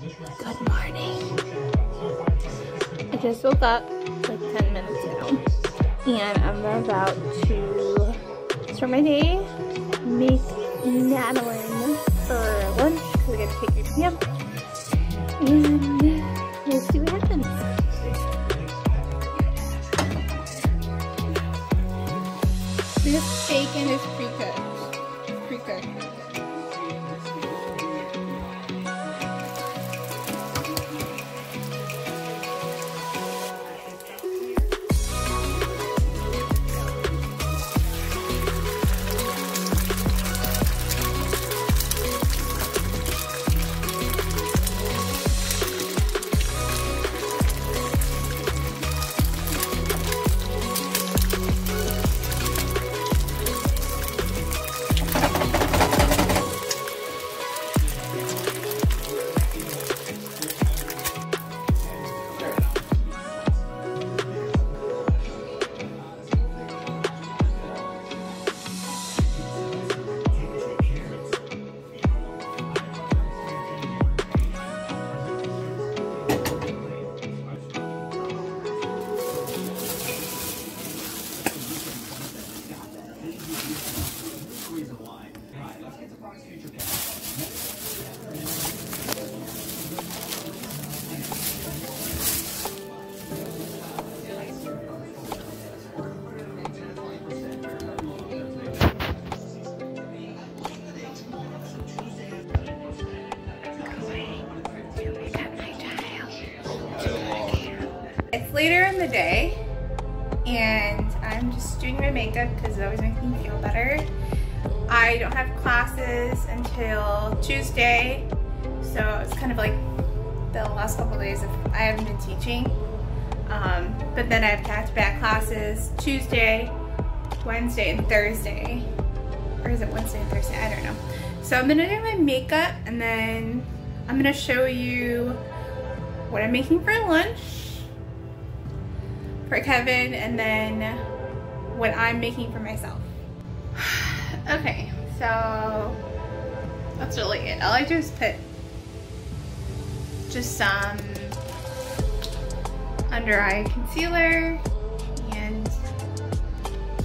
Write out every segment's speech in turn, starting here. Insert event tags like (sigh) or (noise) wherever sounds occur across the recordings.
Good morning. I just woke up like 10 minutes ago and I'm about to start my day, make Madeline for lunch because I gotta take her to camp and we'll see what happens. This bacon is pre-cooked. Pre-cooked. Later in the day and I'm just doing my makeup because it always makes me feel better. I don't have classes until Tuesday, so it's kind of like the last couple days of, I haven't been teaching. Um, but then I have back-to-back classes Tuesday, Wednesday, and Thursday. Or is it Wednesday and Thursday? I don't know. So I'm gonna do my makeup and then I'm gonna show you what I'm making for lunch for Kevin and then what I'm making for myself. (sighs) okay, so that's really it. All I do is put just some under eye concealer and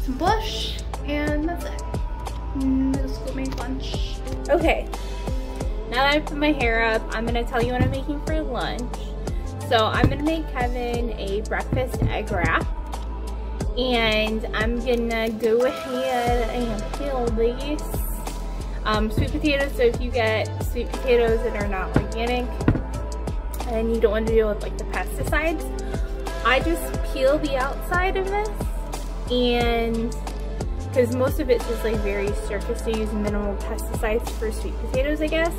some blush and that's it. Middle school made lunch. Okay, now that I put my hair up, I'm gonna tell you what I'm making for lunch. So I'm gonna make Kevin a breakfast egg wrap. And I'm gonna go ahead and peel these. Um, sweet potatoes, so if you get sweet potatoes that are not organic and you don't want to deal with like the pesticides, I just peel the outside of this and because most of it's just like very surface to use minimal pesticides for sweet potatoes, I guess.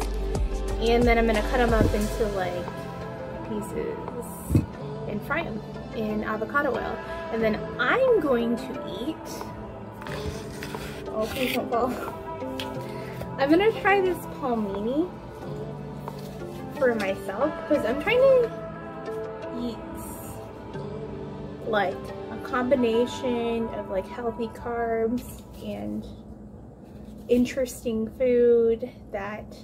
And then I'm gonna cut them up into like pieces and fry them in avocado oil. And then I'm going to eat, oh please don't fall. I'm gonna try this palmini for myself because I'm trying to eat like a combination of like healthy carbs and interesting food that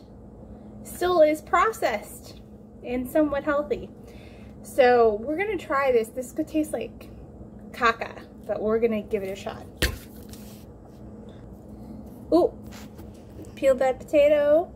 still is processed and somewhat healthy. So we're gonna try this. This could taste like caca, but we're gonna give it a shot. Ooh, peel that potato.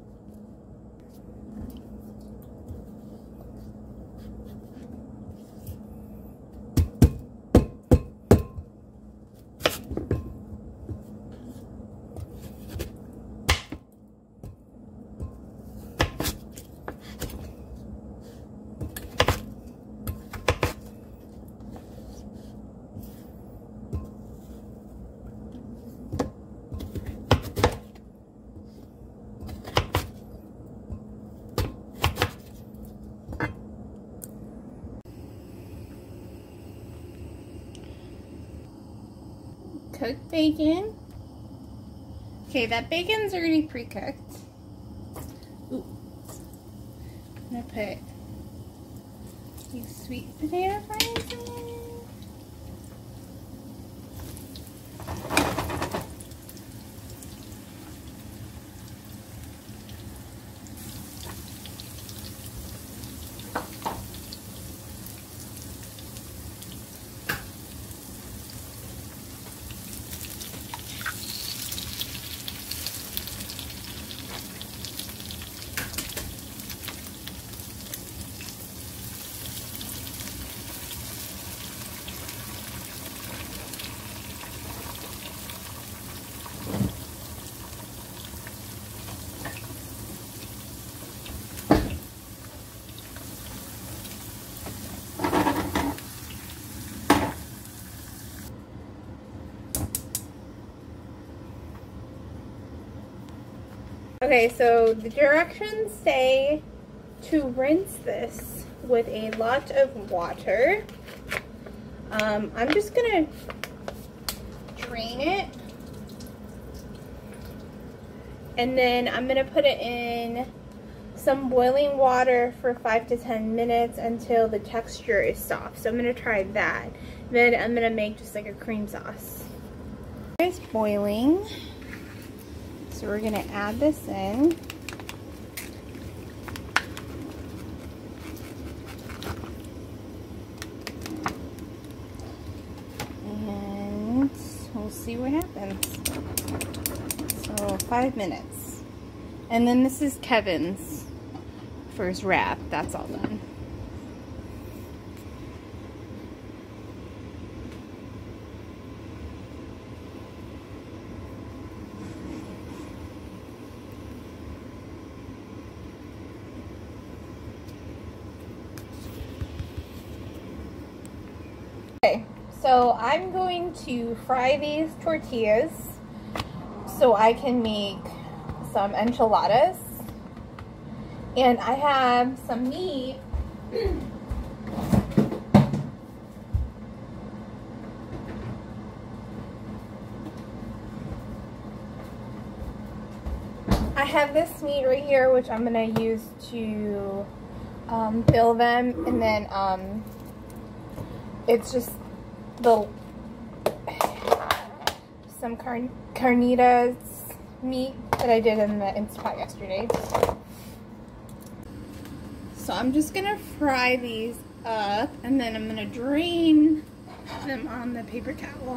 Cooked bacon. Okay, that bacon's already pre-cooked. I'm gonna put these sweet potato fries in. Okay, so the directions say to rinse this with a lot of water. Um, I'm just gonna drain it. And then I'm gonna put it in some boiling water for five to 10 minutes until the texture is soft. So I'm gonna try that. Then I'm gonna make just like a cream sauce. It's boiling. So we're gonna add this in. And we'll see what happens. So five minutes. And then this is Kevin's first wrap. That's all done. Okay, so I'm going to fry these tortillas so I can make some enchiladas. And I have some meat. I have this meat right here, which I'm going to use to um, fill them. And then um, it's just the some car carnitas meat that I did in the Instapot yesterday. So I'm just gonna fry these up and then I'm gonna drain them on the paper towel.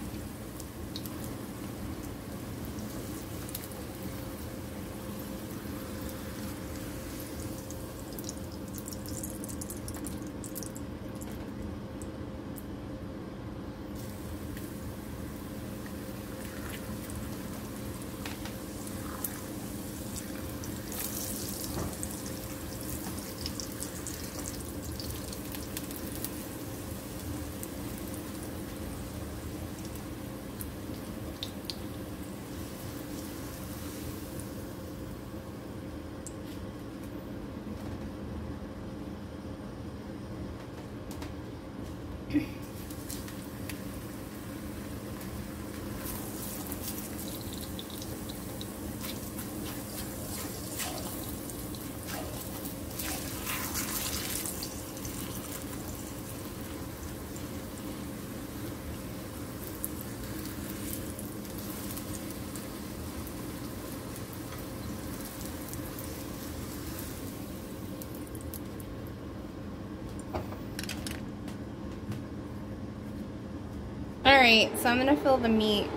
Alright, so I'm to fill the meat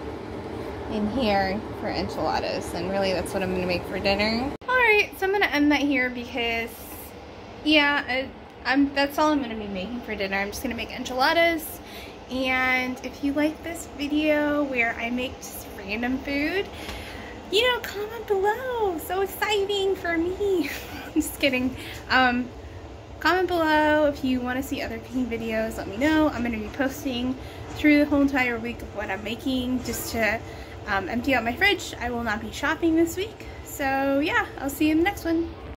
in here for enchiladas, and really that's what I'm to make for dinner. Alright, so I'm to end that here because, yeah, I, I'm, that's all I'm to be making for dinner. I'm just to make enchiladas, and if you like this video where I make just random food, you know, comment below. So exciting for me. (laughs) I'm just kidding. Um, comment below if you want to see other cooking videos. Let me know. I'm going to be posting through the whole entire week of what I'm making just to um, empty out my fridge. I will not be shopping this week. So yeah, I'll see you in the next one.